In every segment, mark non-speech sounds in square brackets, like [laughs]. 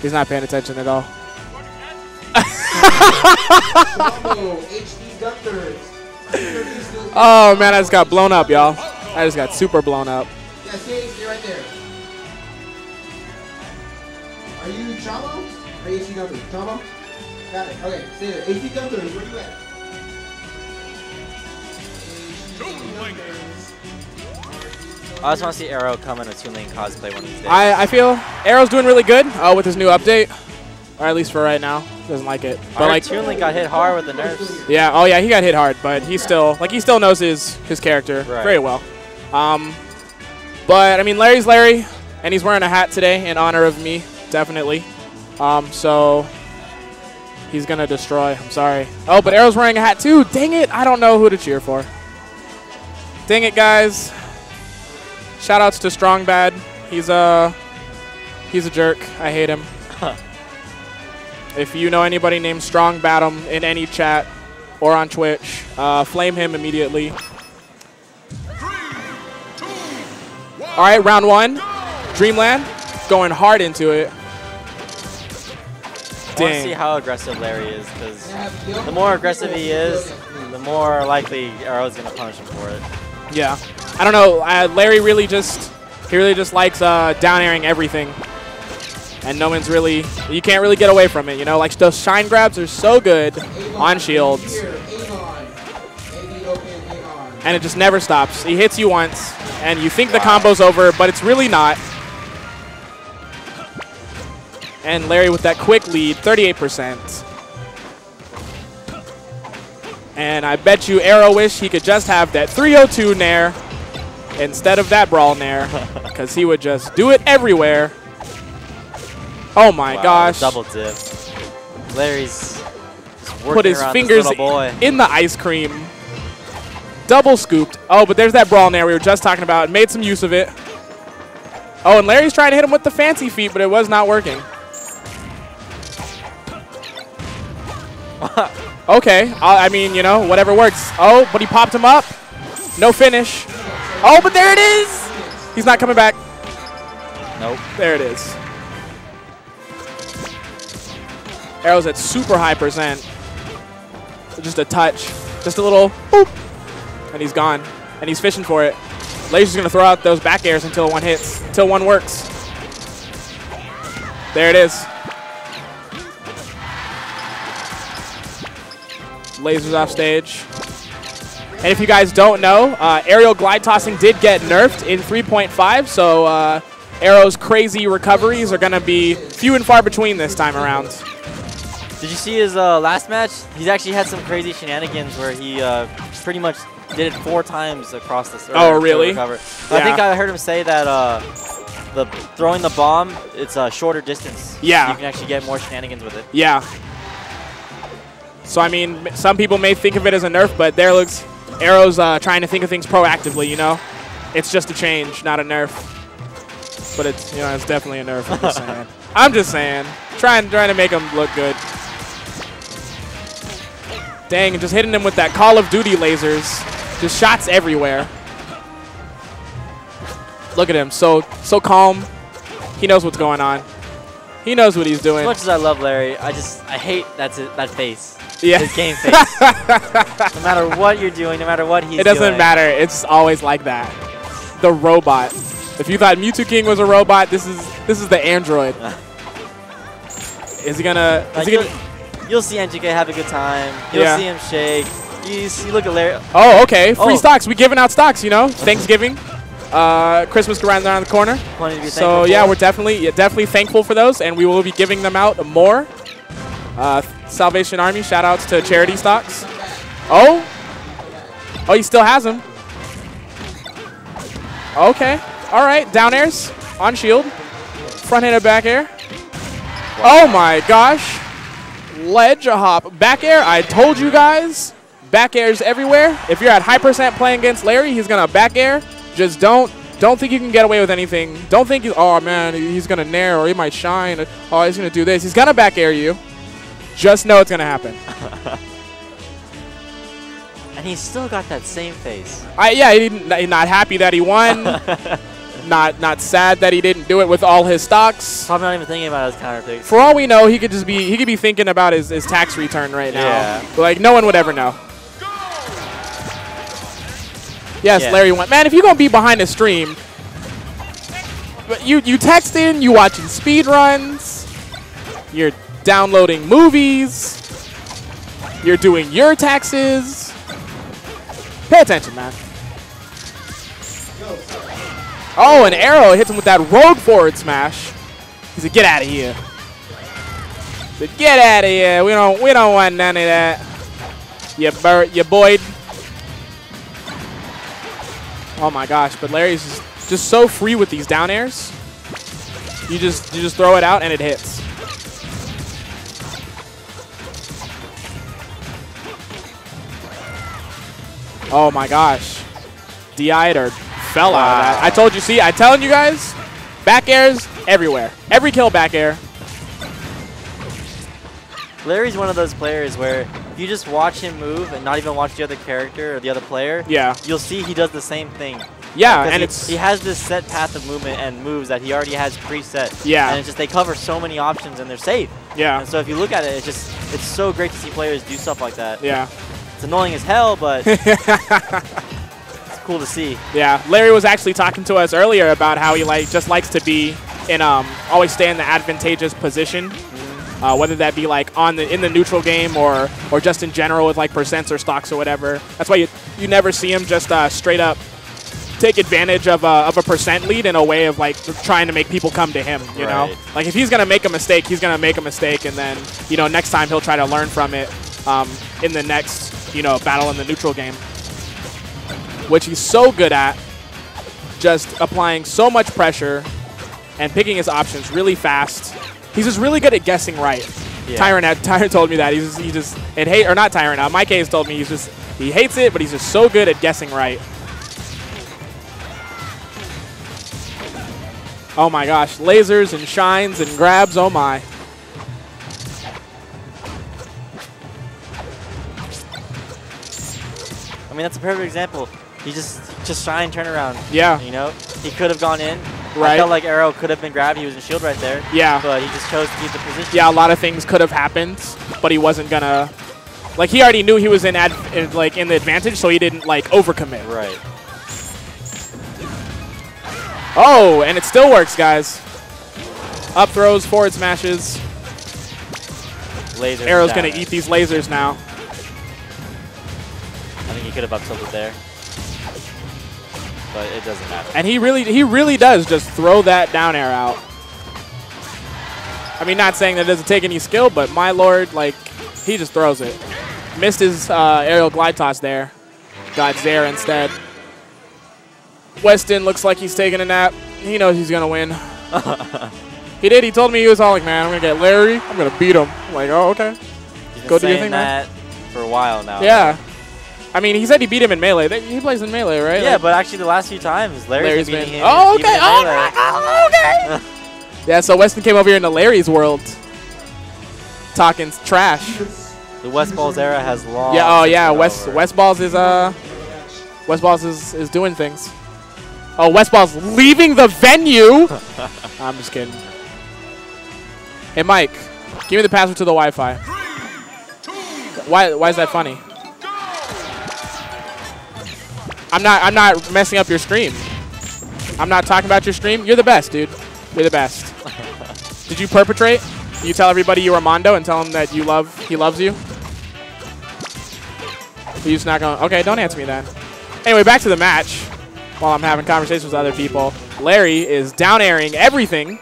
He's not paying attention at all. [laughs] oh man, I just got blown up, y'all. I just got super blown up. Yeah, stay, stay right there. Are you Chamo? Or AC Gunther? Chamo? Got it. Okay, stay there. AC Gunther, where you at? I just want to see Aero come in a Toon Link cosplay one of these days. I, I feel Aero's doing really good uh, with his new update, or at least for right now. Doesn't like it, but like Toon Link got hit hard with the nerfs. Yeah. Oh, yeah. He got hit hard, but he still like he still knows his his character Right. very well. Um, but I mean, Larry's Larry, and he's wearing a hat today in honor of me, definitely. Um, so he's gonna destroy. I'm sorry. Oh, but Aero's wearing a hat too. Dang it! I don't know who to cheer for. Dang it, guys. Shout outs to Strong Bad. He's a he's a jerk. I hate him. If you know anybody named Strong Batum in any chat or on Twitch, uh, flame him immediately. All right, round one. Dreamland going hard into it. I want to see how aggressive Larry is, because the more aggressive he is, the more likely Aero's going to punish him for it. Yeah. I don't know. Uh, Larry really just he really just likes uh, down airing everything, and no one's really you can't really get away from it. You know, like those shine grabs are so good on shields. And it just never stops. He hits you once, and you think the combo's over, but it's really not. And Larry with that quick lead, 38%. And I bet you Aero wish he could just have that 302 Nair instead of that Brawl Nair, [laughs] because he would just do it everywhere. Oh my Wow, gosh. Double dip. Larry's working Put his fingers in the ice cream. Double scooped. Oh, but there's that brawl nair we were just talking about. Made some use of it. Oh, and Larry's trying to hit him with the fancy feet, but it was not working. [laughs] okay. I I mean, you know, whatever works. Oh, but he popped him up. No finish. Oh, but there it is. He's not coming back. Nope. There it is. Aero's at super high percent. Just a touch. Just a little boop. And he's gone. And he's fishing for it. Laser's going to throw out those back airs until one hits. Until one works. There it is. Lasers off stage. And if you guys don't know, uh, aerial glide tossing did get nerfed in 3.5, so uh, Aero's crazy recoveries are going to be few and far between this time around. Did you see his uh, last match? He's actually had some crazy shenanigans where he uh, pretty much did it four times across the. Oh, really? recover. I think I heard him say that uh, the throwing the bomb, it's a shorter distance. Yeah. You can actually get more shenanigans with it. Yeah. So, I mean, some people may think of it as a nerf, but there looks Aero's uh, trying to think of things proactively, you know? It's just a change, not a nerf. But it's, you know, it's definitely a nerf. I'm just saying. [laughs] I'm just saying. Trying, trying to make him look good. Dang, just hitting him with that Call of Duty lasers. Just shots everywhere. Look at him, so so calm. He knows what's going on. He knows what he's doing. As much as I love Larry, I just I hate that's it, that face. Yeah. His game [laughs] face. no matter what you're doing, no matter what he's It doesn't doing. matter. It's always like that. The robot. If you thought Mew2King was a robot, this is this is the android. [laughs] Is he gonna? Is Like, he you'll, gonna? you'll see NGK have a good time. You'll Yeah. see him shake. You see, look at Larry. Oh, okay. Free Oh. stocks. We giving out stocks. You know, [laughs] Thanksgiving, uh, Christmas around around the corner. Plenty to be So yeah, for. we're definitely yeah, definitely thankful for those, and we will be giving them out more. Uh, Salvation Army. Shout outs to charity stocks. Oh, oh, he still has them. Okay. All right. Down airs on shield. Front handed back air. Oh my gosh. Ledge a hop. Back air. I told you guys. Back airs everywhere. If you're at high percent playing against Larry, he's gonna back air. Just don't don't think you can get away with anything. Don't think you, oh man, he's gonna nair or he might shine. Oh, he's gonna do this. He's gonna back air you. Just know it's gonna happen. [laughs] and he's still got that same face. I yeah, he not happy that he won. [laughs] Not not sad that he didn't do it with all his stocks. Probably not even thinking about his counter picks. For all we know, he could just be he could be thinking about his, his tax return right now. Yeah. Like no one would ever know. Yes, Yeah. Larry went. Man, if you're gonna be behind the stream, you you texting, you watching speed runs, you're downloading movies, you're doing your taxes. Pay attention, man. Oh, an Aero hits him with that road forward smash. He said, "Get out of here." He said, "Get out of here. We don't we don't want none of that." You bur you Boyd. Oh my gosh! But Larry's just, so free with these down airs. You just you just throw it out and it hits. Oh my gosh. DI'd or fell out of that. I told you, see, I telling you guys, back airs everywhere. Every kill back air. Larry's one of those players where if you just watch him move and not even watch the other character or the other player, Yeah. you'll see he does the same thing. Yeah, and he, it's he has this set path of movement and moves that he already has preset. Yeah. And it's just they cover so many options and they're safe. yeah, And so if you look at it, it's just it's so great to see players do stuff like that. yeah, It's annoying as hell, but [laughs] it's cool to see. yeah. Larry was actually talking to us earlier about how he like just likes to be in um always stay in the advantageous position. Uh, whether that be like on the in the neutral game or or just in general with like percents or stocks or whatever. That's why you you never see him just uh, straight up take advantage of a, of a percent lead in a way of like trying to make people come to him. You know, like if he's gonna make a mistake, he's gonna make a mistake, and then you know next time he'll try to learn from it um, in the next you know battle in the neutral game, which he's so good at, just applying so much pressure and picking his options really fast. He's just really good at guessing right. Yeah. Tyrant had [laughs] Tyrant told me that he's just, he just it hate or not Tyrant. Uh, Mike Hayes told me he's just he hates it, but he's just so good at guessing right. Oh my gosh, lasers and shines and grabs. Oh my. I mean, that's a perfect example. He just just shine turnaround. Yeah. You know, he could have gone in. I felt like Aero could have been grabbed. He was in shield right there. Yeah. But he just chose to keep the position. Yeah, a lot of things could have happened, but he wasn't gonna. Like he already knew he was in ad, in, like in the advantage, so he didn't like overcommit. Right. Oh, and it still works, guys. Up throws, forward smashes. Laser. Aero's down gonna eat these lasers now. I think he could have up tilted there. But it doesn't matter. And he really, he really does just throw that down air out. I mean, not saying that it doesn't take any skill, but my lord, like, he just throws it. Missed his uh, aerial glide toss there. Got there instead. Weston looks like he's taking a nap. He knows he's gonna win. [laughs] he did. He told me he was all like, "Man, I'm gonna get Larry. I'm gonna beat him." I'm like, "Oh, okay." Go do your thing, man. that for a while now. Yeah. I mean, he said he beat him in melee. He plays in melee, right? Yeah, Like, but actually the last few times, Larry's, Larry's been beating been. him. Oh, okay. in Oh, melee. oh, okay. [laughs] yeah, so Weston came over here into Larry's world, talking trash. The Westballz era has long. Yeah. Oh, yeah. been West over. Westballz is uh, Westballz is is doing things. Oh, Westballz leaving the venue. [laughs] I'm just kidding. Hey, Mike, give me the password to the Wi-Fi. Why why is that funny? I'm not I'm not messing up your stream. I'm not talking about your stream. You're the best, dude. You're the best. [laughs] Did you perpetrate? Did you tell everybody you were Mondo and tell him that you love he loves you? He's not going. Okay, don't answer me then. Anyway, back to the match. While I'm having conversations with other people, Larry is down airing everything.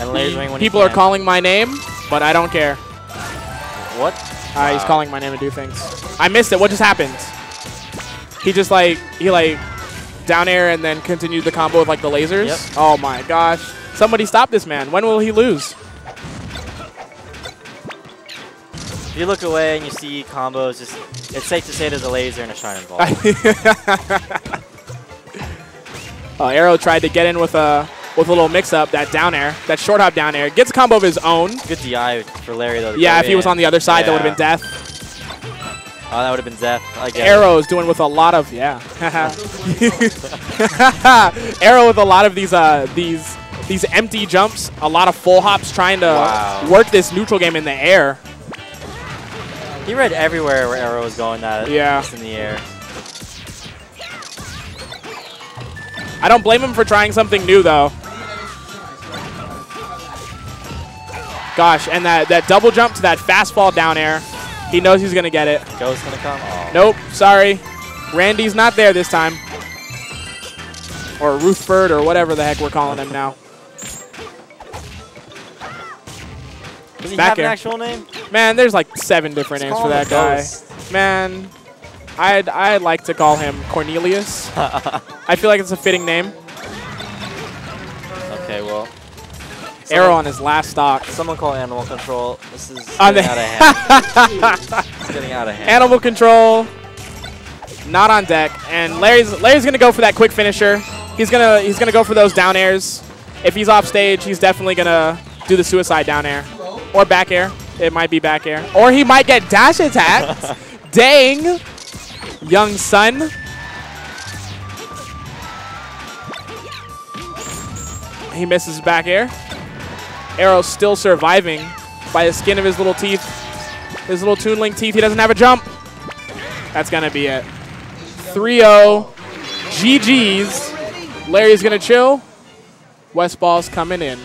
And Larry's winning when he People are calling my name, but I don't care. What? Uh, He's calling my name to do things. I missed it. What just happened? He just like he like down air and then continued the combo with like the lasers. Yep. Oh my gosh! Somebody stop this man. When will he lose? If you look away and you see combos, just it's safe to say there's a laser and a shine involved. oh, [laughs] uh, Aero tried to get in with a with a little mix up that down air, that short hop down air. Gets a combo of his own. Good DI for Larry though. Yeah, if he was on the other side, that would have been death. Oh, that would have been Zeph. I guess. Aero is doing with a lot of yeah. [laughs] Aero with a lot of these uh these these empty jumps, a lot of full hops, trying to Wow. work this neutral game in the air. He read everywhere where Aero was going. That Yeah. in the air. I don't blame him for trying something new though. Gosh, and that that double jump to that fast fall down air, he knows he's gonna get it. Ghost gonna come. Oh. Nope, sorry. Randy's not there this time. Or Ruthford or whatever the heck we're calling him now. Does he Back have air. an actual name? Man, there's like seven different names for that guy. Ghost. Man, I'd I'd like to call him Cornelius. [laughs] I feel like it's a fitting name. Aero on his last stock. Someone call animal control. This is uh, getting out of hand. [laughs] it's getting out of hand. Animal control, not on deck, and Larry's Larry's gonna go for that quick finisher. He's gonna he's gonna go for those down airs. If he's off stage, he's definitely gonna do the suicide down air or back air. It might be back air, or he might get dash attacked. [laughs] Dang, young son. He misses back air. Aero still surviving by the skin of his little teeth. His little Toon Link teeth. He doesn't have a jump. That's going to be it. 3-0. GG's. Larry's going to chill. Westballz's coming in.